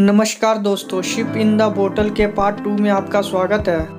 नमस्कार दोस्तों ship in the bottle के पार्ट टू में आपका स्वागत है।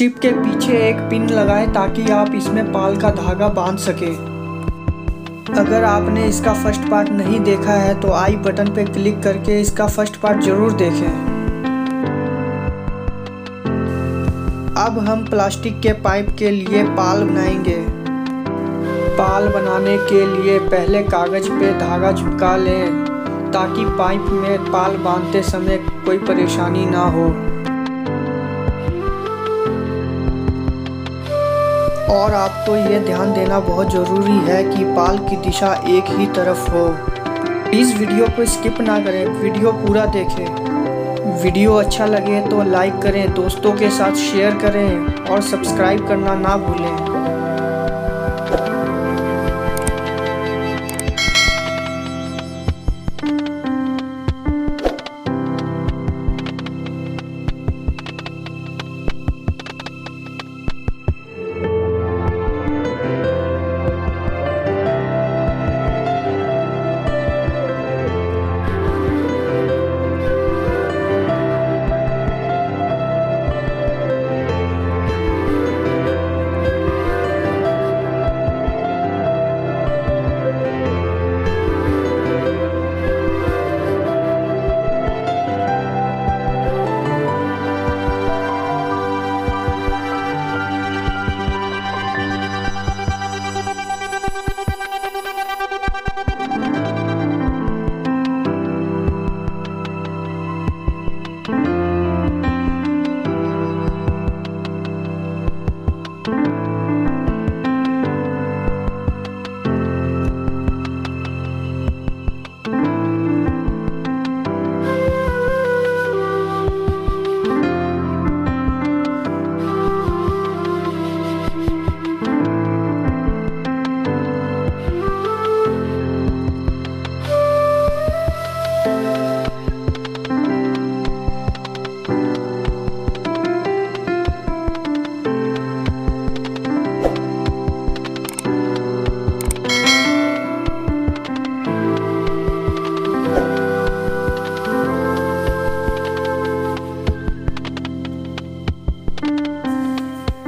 शिप के पीछे एक पिन लगाएँ ताकि आप इसमें पाल का धागा बाँध सकें। अगर आपने इसका फ़र्स्ट पार्ट नहीं देखा है तो आई बटन पर क्लिक करके इसका फ़र्स्ट पार्ट ज़रूर देखें। अब हम प्लास्टिक के पाइप के लिए पाल बनाएँगे। पाल बनाने के लिए पहले कागज़ पे धागा चिपका लें ताकि पाइप में पाल बांधते समय कोई परेशानी ना हो। और आपको ये ध्यान देना बहुत ज़रूरी है कि पाल की दिशा एक ही तरफ़ हो। प्लीज़ वीडियो को स्किप ना करें, वीडियो पूरा देखें। वीडियो अच्छा लगे तो लाइक करें, दोस्तों के साथ शेयर करें और सब्सक्राइब करना ना भूलें।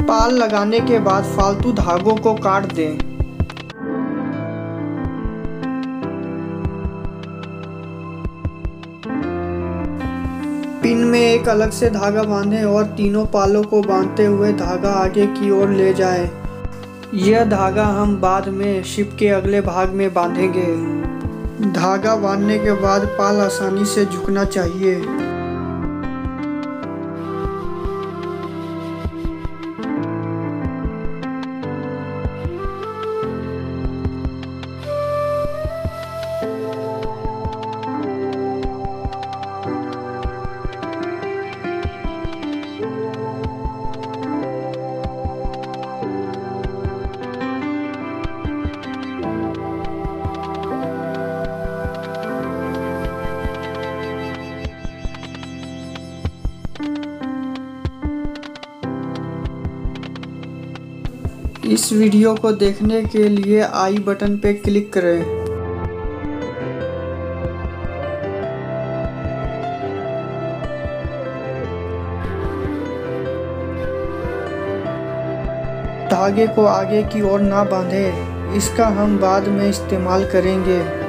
पाल लगाने के बाद फालतू धागों को काट दें। पिन में एक अलग से धागा बांधें और तीनों पालों को बांधते हुए धागा आगे की ओर ले जाएँ। यह धागा हम बाद में शिप के अगले भाग में बांधेंगे। धागा बांधने के बाद पाल आसानी से झुकना चाहिए। इस वीडियो को देखने के लिए आई बटन पर क्लिक करें। धागे को आगे की ओर ना बांधें। इसका हम बाद में इस्तेमाल करेंगे।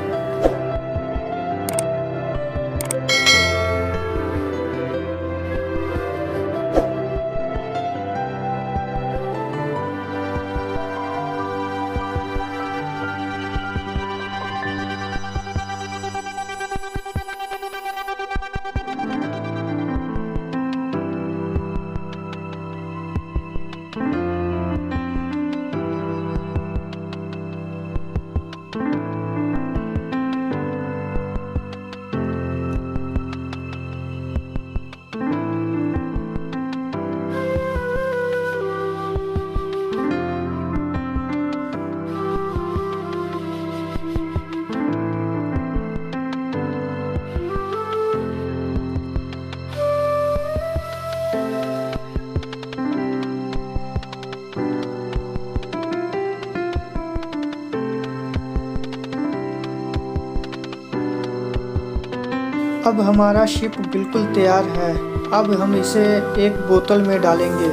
अब हमारा शिप बिल्कुल तैयार है। अब हम इसे एक बोतल में डालेंगे।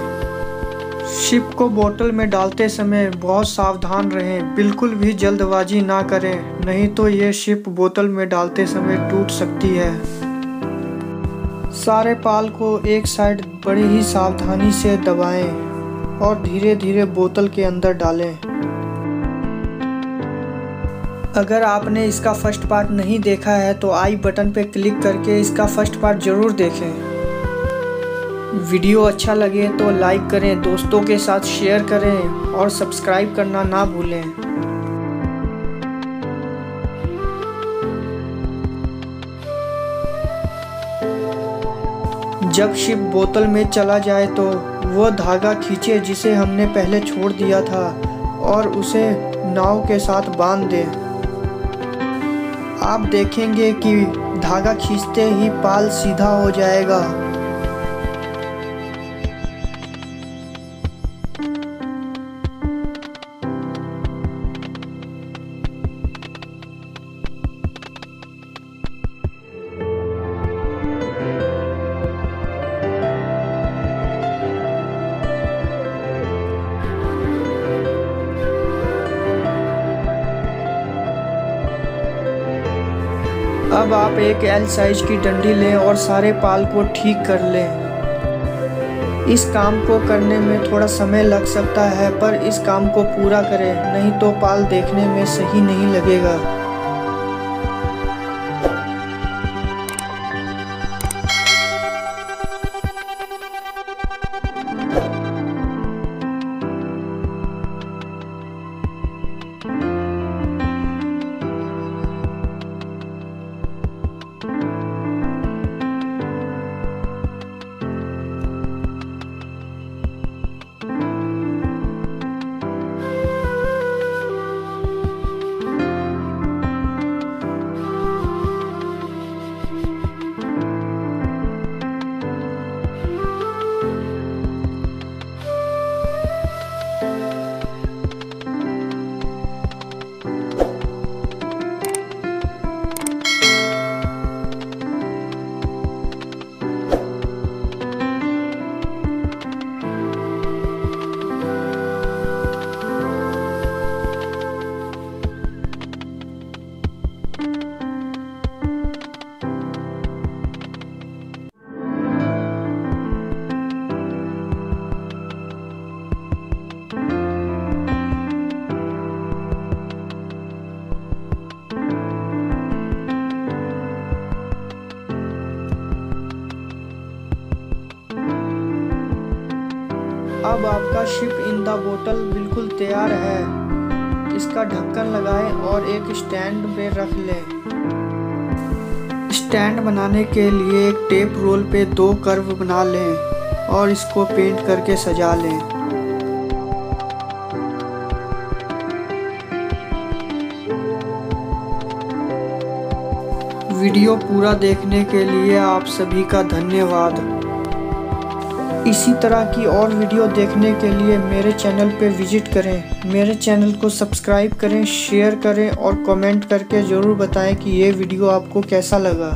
शिप को बोतल में डालते समय बहुत सावधान रहें। बिल्कुल भी जल्दबाजी ना करें। नहीं तो ये शिप बोतल में डालते समय टूट सकती है। सारे पाल को एक साइड बड़ी ही सावधानी से दबाएँ और धीरे धीरे बोतल के अंदर डालें। अगर आपने इसका फ़र्स्ट पार्ट नहीं देखा है तो आई बटन पे क्लिक करके इसका फ़र्स्ट पार्ट ज़रूर देखें। वीडियो अच्छा लगे तो लाइक करें, दोस्तों के साथ शेयर करें और सब्सक्राइब करना ना भूलें। जब शिप बोतल में चला जाए तो वह धागा खींचे जिसे हमने पहले छोड़ दिया था और उसे नाव के साथ बाँध दें। आप देखेंगे कि धागा खींचते ही पाल सीधा हो जाएगा। अब आप एक एल साइज़ की डंडी लें और सारे पाल को ठीक कर लें। इस काम को करने में थोड़ा समय लग सकता है, पर इस काम को पूरा करें, नहीं तो पाल देखने में सही नहीं लगेगा। आपका शिप इन द बोतल बिल्कुल तैयार है। इसका ढक्कन लगाएँ और एक स्टैंड पे रख लें। स्टैंड बनाने के लिए एक टेप रोल पे दो कर्व बना लें और इसको पेंट करके सजा लें। वीडियो पूरा देखने के लिए आप सभी का धन्यवाद। इसी तरह की और वीडियो देखने के लिए मेरे चैनल पे विज़िट करें। मेरे चैनल को सब्सक्राइब करें, शेयर करें और कमेंट करके ज़रूर बताएँ कि ये वीडियो आपको कैसा लगा।